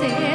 say